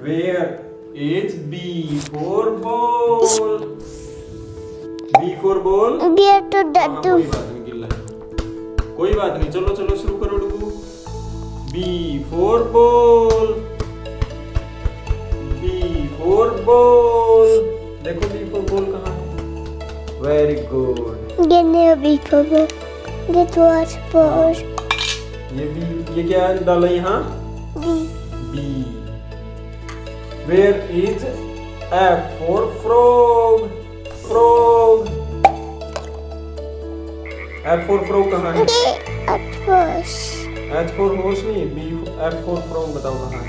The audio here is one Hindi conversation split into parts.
Where is B for ball? B for ball. Dear to हाँ, Dadu. कोई बात नहीं गिल्ला है। कोई बात नहीं चलो चलो शुरू करो डुगू B for ball B for ball देखो बी फोर बॉल कहाँ है very good Get near people. Get was for ये बी ये क्या है डाला यहाँ B. Where is F for frog frog F for frog कहाँ है? At first. H for horse नहीं बी एफ़ फॉर फ्रॉग बताओ कहाँ है?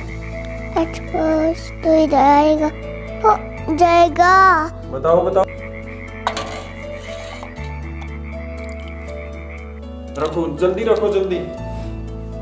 At first. तो इधर आएगा। हो जाएगा। बताओ बताओ। रखो जल्दी रखो जल्दी।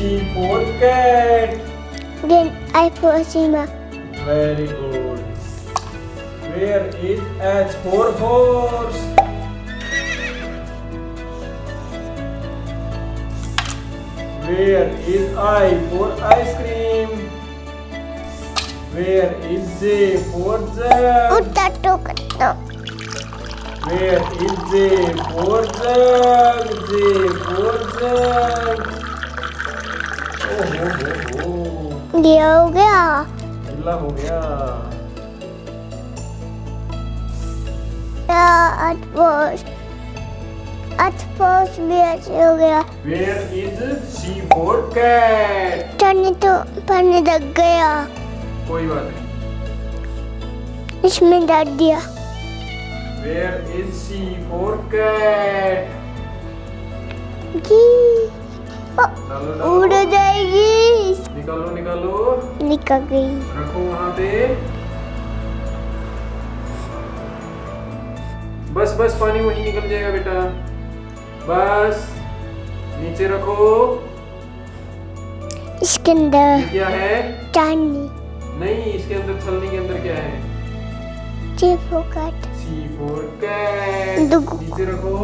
See for cat. Then I for Sima. Very good. Where is H four horse? Where is I for ice cream? Where is J for jam? Where is J four? jam? ये हो गया। गिल्ला हो गया. At first भी ऐसे हो गया। Where is C for cat? चने तो पानी लग गया। कोई बात नहीं। इसमें डाल दिया। Where is C for cat? डालो। उड़ जाएगी। निकालो निकालो। निकल गई। रखो वहाँ पे। बस बस पानी वहीं निकल जाएगा बेटा। बस नीचे रखो। इसके अंदर क्या है? चांदी नहीं इसके अंदर छलनी के अंदर क्या है? चिपो काट सी फोर कैट नीचे रखो।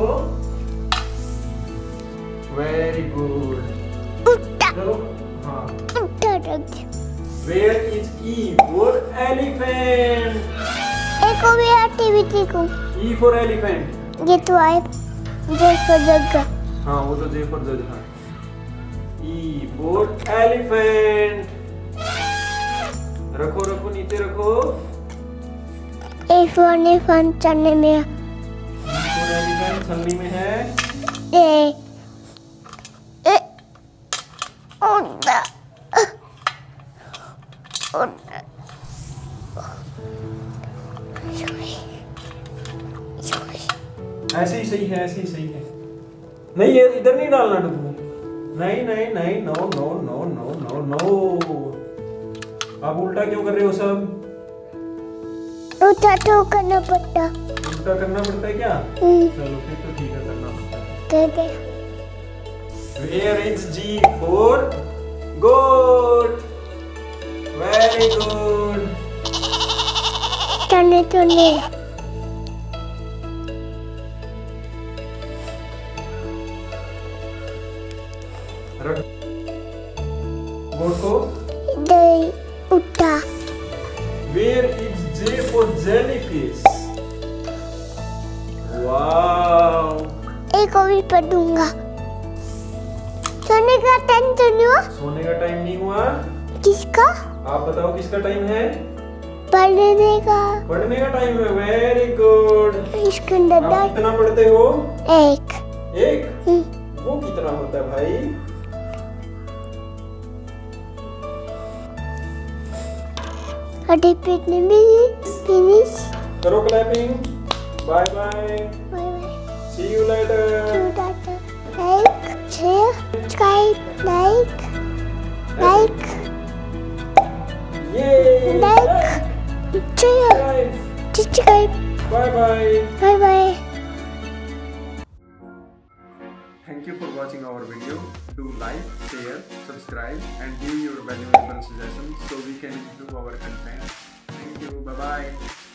वेरी गुड दिया where is E for elephant एक को भी एक्टिविटी को ई फॉर एलिफेंट ये तो आए देखो जगह हाँ वो तो जे फॉर जज था। ई फॉर एलिफेंट रखो रखो नीचे रखो। एक फ़ोन फ़ोन चलने में। ई फॉर एलिफेंट छलनी में है। ए ए उठा उठा ऐसे ही सही है ऐसे ही सही है। नहीं ये इधर नहीं डालना डुबू नहीं नहीं नहीं no no no no no no आप उल्टा क्यों कर रहे हो सब? उल्टा तो करना पड़ता। उल्टा करना पड़ता है क्या? हम्म, चलो फिर तो ठीक है करना पड़ता है। कर गया Where is G for goat? Very good. चलने नहीं रख गोट को दे उठा Where is J for jellyfish? Wow. एक को भी पढ़ूँगा सोने का टाइम तो नहीं हुआ सोने का टाइम नहीं हुआ किसका आप बताओ किसका टाइम है? पढ़ने का। पढ़ने का टाइम है वेरी गुड इसके आप कितना पढ़ते हो? एक। एक? हम्म, वो कितना होता है भाई? भी फिनिश करो clapping bye bye bye bye Bye bye. Bye bye. Thank you for watching our video. Do like, share, subscribe and give your valuable suggestions so we can improve our content. Thank you. Bye bye.